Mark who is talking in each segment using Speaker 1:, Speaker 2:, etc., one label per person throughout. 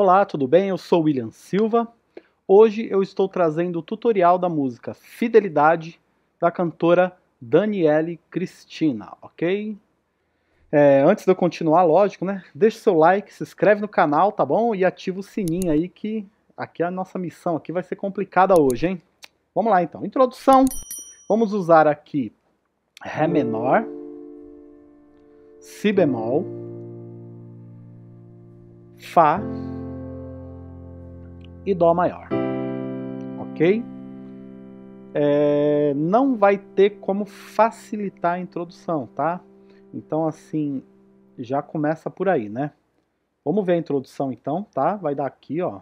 Speaker 1: Olá, tudo bem? Eu sou William Silva. Hoje eu estou trazendo o tutorial da música Fidelidade da cantora Daniele Cristina, ok? É, antes de eu continuar, lógico, né? Deixa seu like, se inscreve no canal, tá bom? E ativa o sininho aí que aqui a nossa missão aqui vai ser complicada hoje, hein? Vamos lá então. Introdução. Vamos usar aqui Ré menor, Si bemol, Fá e Dó maior. Ok? É, não vai ter como facilitar a introdução, tá? Então, assim, já começa por aí, né? Vamos ver a introdução então, tá? Vai dar aqui, ó.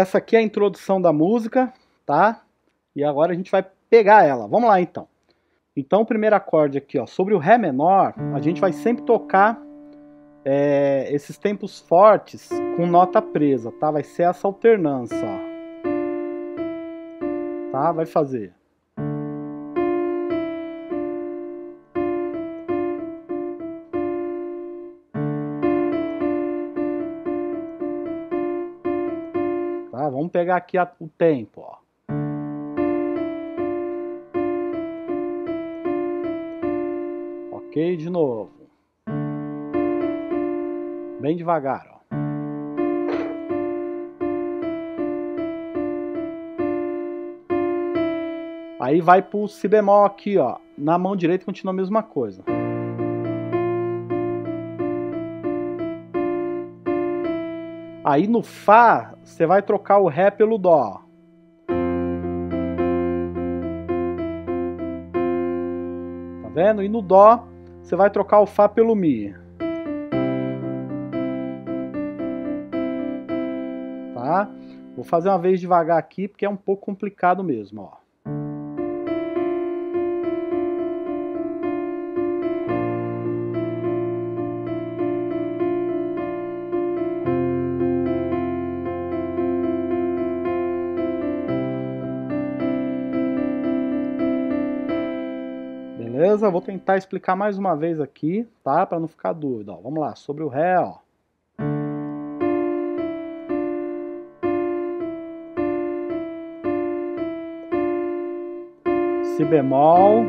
Speaker 1: Essa aqui é a introdução da música, tá? E agora a gente vai pegar ela. Vamos lá, então. Então, o primeiro acorde aqui, ó, sobre o Ré menor, a gente vai sempre tocar é, esses tempos fortes com nota presa, tá? Vai ser essa alternância, ó. Tá? Vai fazer. Vamos pegar aqui a, o tempo, ó. Ok, de novo. Bem devagar, ó. Aí vai pro si bemol aqui, ó. Na mão direita continua a mesma coisa. Aí no Fá, você vai trocar o Ré pelo Dó. Tá vendo? E no Dó, você vai trocar o Fá pelo Mi. Tá? Vou fazer uma vez devagar aqui, porque é um pouco complicado mesmo, ó. Beleza? Vou tentar explicar mais uma vez aqui, tá? Para não ficar dúvida. Ó, vamos lá, sobre o Ré, ó. Si bemol.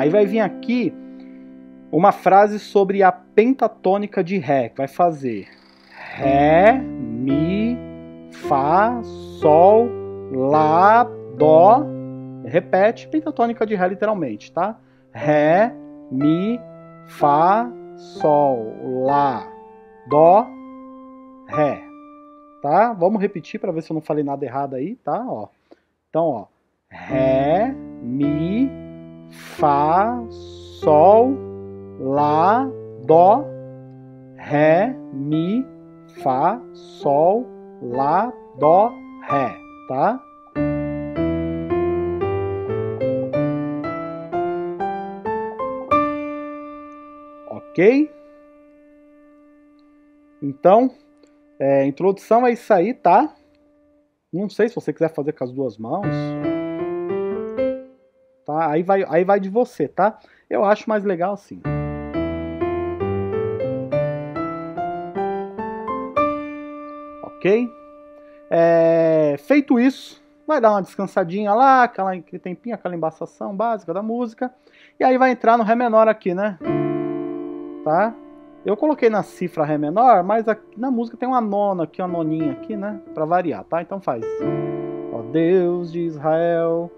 Speaker 1: Aí vai vir aqui uma frase sobre a pentatônica de Ré, que vai fazer Ré, Mi, Fá, Sol, Lá, Dó. Repete, pentatônica de Ré literalmente, tá? Ré, Mi, Fá, Sol, Lá, Dó, Ré. Tá? Vamos repetir para ver se eu não falei nada errado aí, tá? Ó. Então, ó. Ré, Fá, Sol, Lá, Dó, Ré, Mi, Fá, Sol, Lá, Dó, Ré, tá? Ok? Então, é, introdução é isso aí, tá? Não sei se você quiser fazer com as duas mãos. Tá? Aí, vai, aí vai de você, tá? Eu acho mais legal assim. Ok? É, feito isso, vai dar uma descansadinha lá, aquela aquele tempinho, aquela embaçação básica da música, e aí vai entrar no Ré menor aqui, né? Tá? Eu coloquei na cifra Ré menor, mas aqui na música tem uma nona aqui, uma noninha aqui, né? Pra variar, tá? Então faz. Ó Deus de Israel,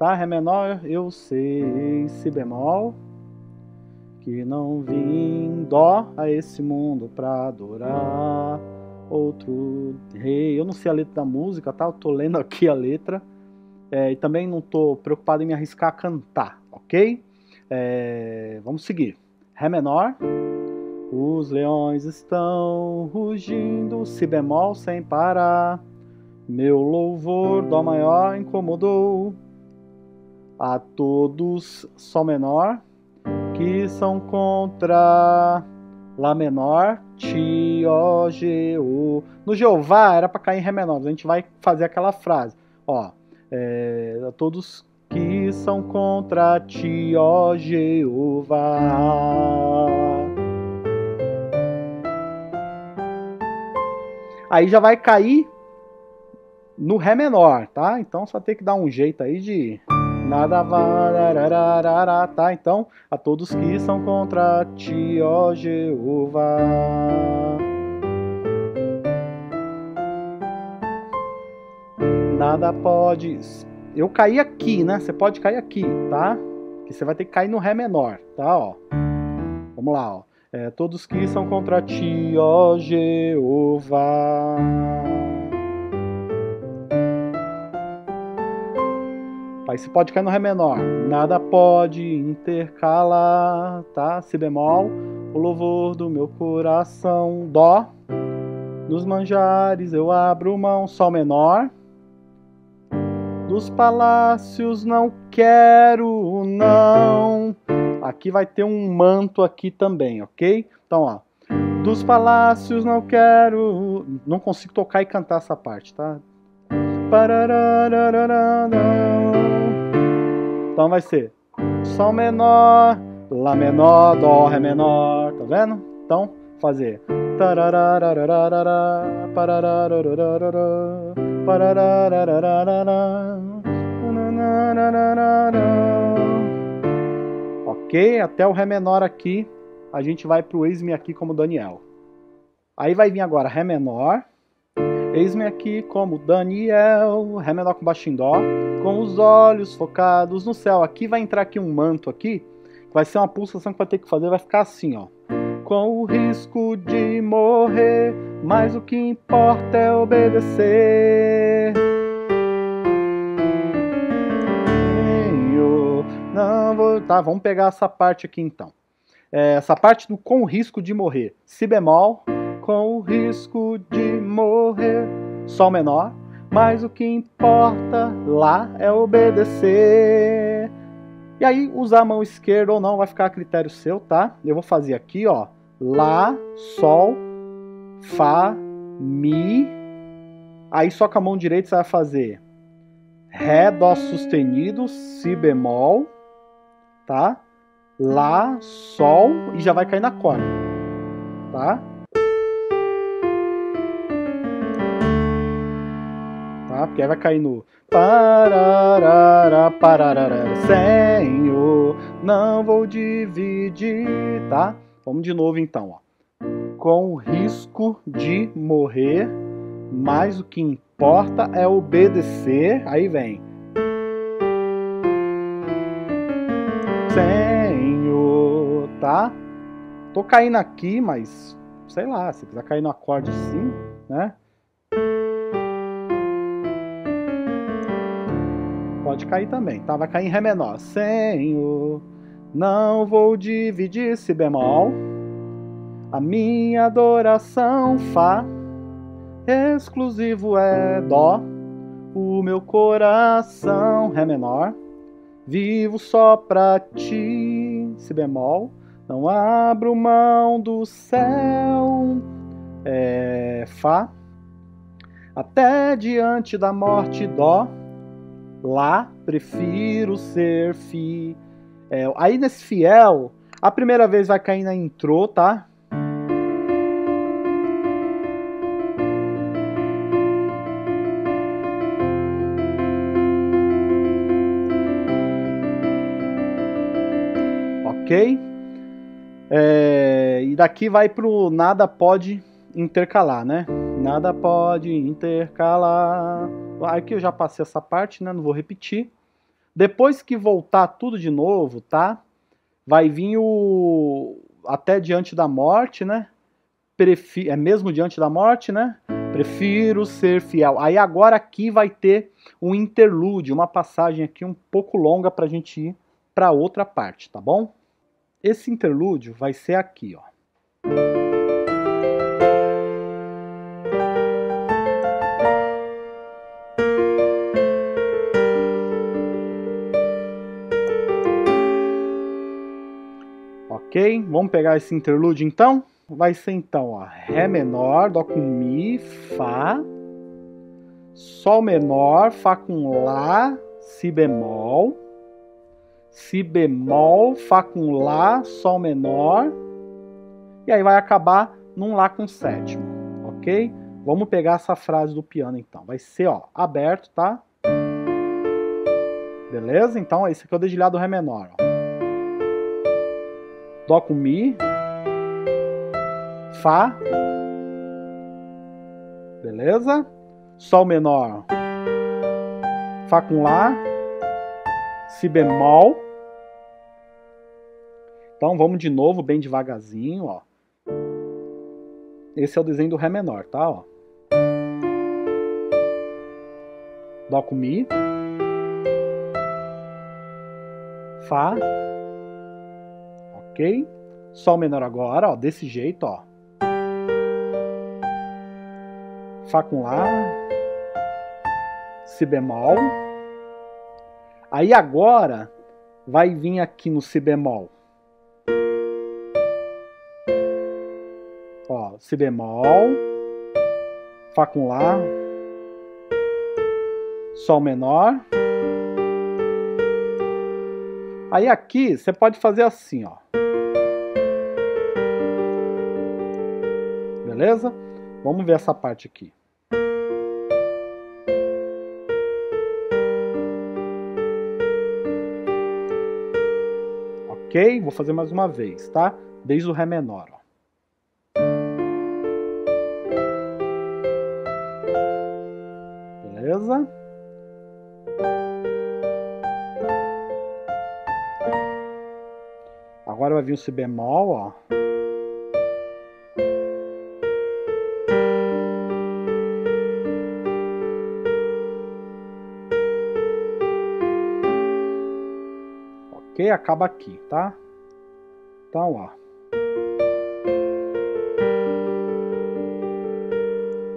Speaker 1: tá? Ré menor, eu sei, Si bemol, que não vim dó a esse mundo pra adorar outro rei. Eu não sei a letra da música, tá? Eu tô lendo aqui a letra. É, e também não tô preocupado em me arriscar a cantar, ok? É, vamos seguir. Ré menor. Os leões estão rugindo, si bemol sem parar. Meu louvor, dó maior, incomodou a todos, sol menor, que são contra lá menor, ti, ó, ge, o. No Jeová era para cair em ré menor, a gente vai fazer aquela frase, ó, é, a todos que são contra ti, ó Jeová. Aí já vai cair no Ré menor, tá? Então só tem que dar um jeito aí de nada vai, tá? Então, a todos que são contra ti, ó Jeová. Nada pode. Eu caí aqui, né? Você pode cair aqui, tá? Que você vai ter que cair no Ré menor, tá? Ó. Vamos lá, ó. É, todos que são contra ti, ó Jeová. Aí você pode cair no Ré menor. Nada pode intercalar, tá? Si bemol, o louvor do meu coração. Dó. Nos manjares eu abro mão. Sol menor. Dos palácios não quero, não. Aqui vai ter um manto aqui também, ok? Então, ó. Dos palácios não quero... Não consigo tocar e cantar essa parte, tá? Então vai ser Sol menor, Lá menor, Dó, Ré menor, tá vendo? Então, fazer Ok? Até o Ré menor aqui, a gente vai para o Eis-me aqui como Daniel. Aí vai vir agora Ré menor, Eis-me aqui como Daniel, Ré menor com baixo em Dó, com os olhos focados no céu. Aqui vai entrar aqui um manto aqui, vai ser uma pulsação que vai ter que fazer, vai ficar assim, ó. Com o risco de morrer, mas o que importa é obedecer. Não. Tá, vamos pegar essa parte aqui então. É, essa parte do com o risco de morrer. Si bemol, com o risco de morrer. Sol menor, mas o que importa lá é obedecer. E aí, usar a mão esquerda ou não vai ficar a critério seu, tá? Eu vou fazer aqui, ó. Lá, Sol, Fá, Mi. Aí só com a mão direita você vai fazer Ré, Dó sustenido, Si bemol tá? Lá, Sol e já vai cair na corda, tá? Tá? Porque aí vai cair no Senhor, não vou dividir, tá? Vamos de novo então, ó. Com o risco de morrer, mas o que importa é obedecer. Aí vem Senhor, tá? Tô caindo aqui, mas sei lá, se quiser cair no acorde assim, né? Pode cair também, tá? Vai cair em Ré menor. Senhor, não vou dividir si bemol. A minha adoração Fá, exclusivo é Dó. O meu coração Ré menor. Vivo só pra ti, si bemol. Não abro mão do céu, é, Fá. Até diante da morte, Dó. Lá prefiro ser fiel. É, aí nesse fiel, a primeira vez vai cair na intro, tá? Ok? É, e daqui vai pro nada pode intercalar, né? Nada pode intercalar. Aqui eu já passei essa parte, né? Não vou repetir. Depois que voltar tudo de novo, tá? Vai vir o até diante da morte, né? Prefi... É mesmo diante da morte, né? Prefiro ser fiel. Aí agora aqui vai ter um interlúdio, uma passagem aqui um pouco longa para a gente ir para outra parte, tá bom? Esse interlúdio vai ser aqui, ó. Ok? Vamos pegar esse interlúdio então? Vai ser então, ó, Ré menor, Dó com Mi, Fá, Sol menor, Fá com Lá, Si bemol, Si bemol, Fá com Lá, Sol menor. E aí vai acabar num Lá com sétimo, ok? Vamos pegar essa frase do piano então. Vai ser, ó, aberto, tá? Beleza? Então, esse aqui é o dedilhado Ré menor, ó. Dó com Mi, Fá, beleza? Sol menor, Fá com Lá, Si bemol. Então vamos de novo, bem devagarzinho, ó. Esse é o desenho do Ré menor, tá? Ó. Dó com Mi, Fá, ok? Sol menor agora, ó, desse jeito, ó. Fá com Lá, Si bemol. Aí agora vai vir aqui no Si bemol. Ó, Si bemol, Fá com Lá, Sol menor. Aí aqui você pode fazer assim, ó. Beleza? Vamos ver essa parte aqui. Ok? Vou fazer mais uma vez, tá? Desde o Ré menor. Ó. Beleza? Agora vai vir o Si bemol, ó. Acaba aqui, tá? Então, ó.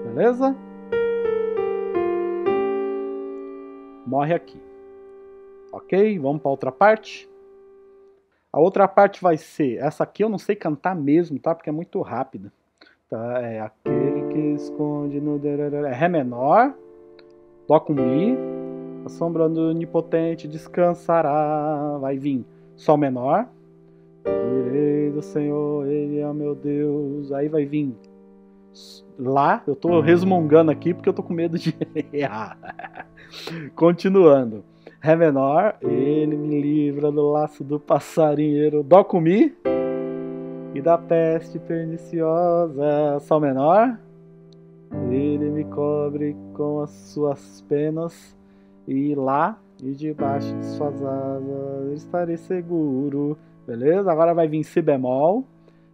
Speaker 1: Beleza? Morre aqui. Ok? Vamos para outra parte? A outra parte vai ser, essa aqui eu não sei cantar mesmo, tá? Porque é muito rápida. Tá? É aquele que esconde no... É Ré menor, Dó com Mi, a sombra do onipotente descansará. Vai vir Sol menor, direi do Senhor, Ele é meu Deus. Aí vai vir Lá, eu tô resmungando aqui porque eu tô com medo de errar. Continuando. Ré menor, ele me livra do laço do passarinheiro. Dó com Mi e da peste perniciosa. Sol menor, ele me cobre com as suas penas. E lá e debaixo de suas asas estarei seguro. Beleza? Agora vai vir Si bemol.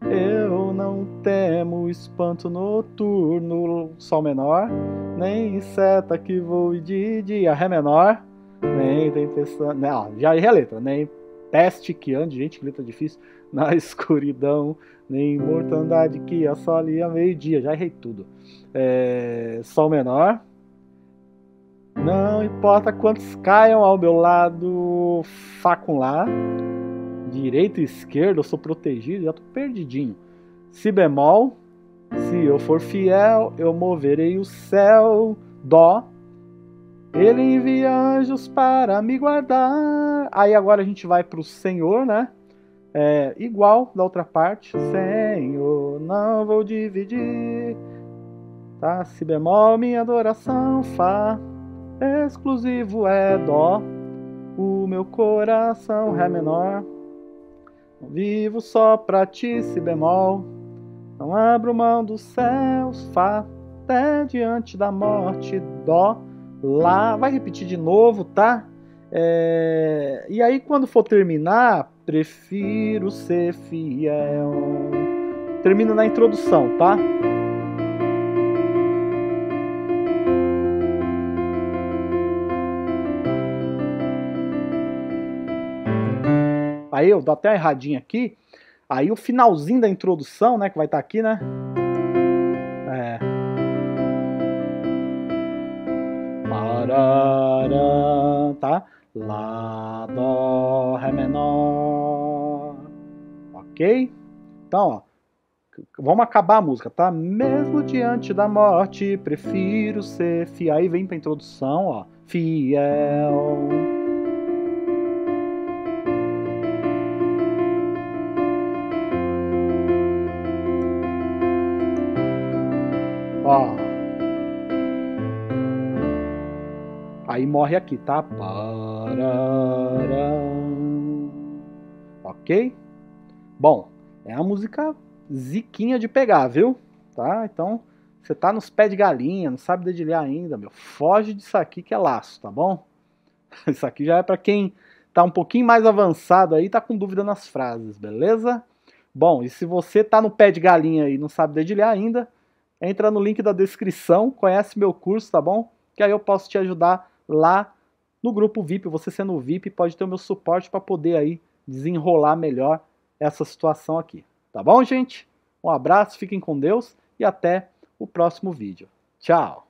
Speaker 1: Eu não temo espanto noturno, Sol menor, nem seta que voe de dia, Ré menor nem tempestade. Não, já errei a letra. Nem peste que ande, gente, que letra difícil. Na escuridão, nem mortandade que assole a meio-dia. Já errei tudo. É, sol menor. Não importa quantos caiam ao meu lado, Fá com Lá. Direita e esquerda, eu sou protegido, já tô perdidinho. Si bemol. Se eu for fiel, eu moverei o céu. Dó. Ele envia anjos para me guardar. Aí agora a gente vai para o Senhor, né? É, igual da outra parte. Senhor, não vou dividir. Tá? Si bemol, minha adoração. Fá. Exclusivo é Dó. O meu coração, Ré menor. Vivo só pra ti, si bemol. Não abro mão dos céus, Fá, até diante da morte, Dó, Lá. Vai repetir de novo, tá? É... E aí, quando for terminar, prefiro ser fiel. Termina na introdução, tá? Aí eu dou até uma erradinha aqui. Aí o finalzinho da introdução, né, que vai estar tá aqui, né? É. Tá? Lá, Dó, Ré menor. Ok? Então, ó. Vamos acabar a música, tá? Mesmo diante da morte, prefiro ser fiel. Aí vem pra introdução, ó. Fiel. Morre aqui, tá? Ok? Bom, é a música ziquinha de pegar, viu? Tá? Então, você tá nos pés de galinha, não sabe dedilhar ainda, meu. Foge disso aqui que é laço, tá bom? Isso aqui já é para quem tá um pouquinho mais avançado aí, tá com dúvida nas frases, beleza? Bom, e se você tá no pé de galinha e não sabe dedilhar ainda, entra no link da descrição, conhece meu curso, tá bom? Que aí eu posso te ajudar lá no grupo VIP. Você sendo VIP pode ter o meu suporte para poder aí desenrolar melhor essa situação aqui. Tá bom, gente? Um abraço, fiquem com Deus e até o próximo vídeo. Tchau!